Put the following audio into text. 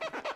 Ha ha ha!